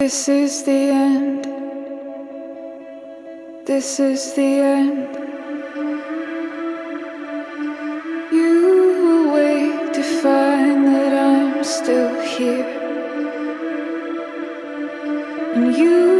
This is the end. This is the end. You will awake to find that I'm still here. And you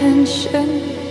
很深